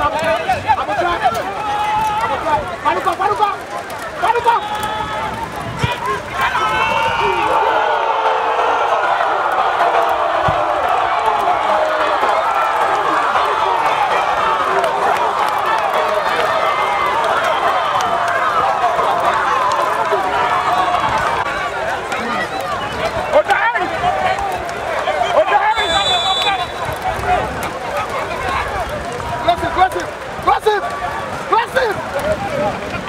Para o para o Хватит! Хватит! Хватит! Хватит!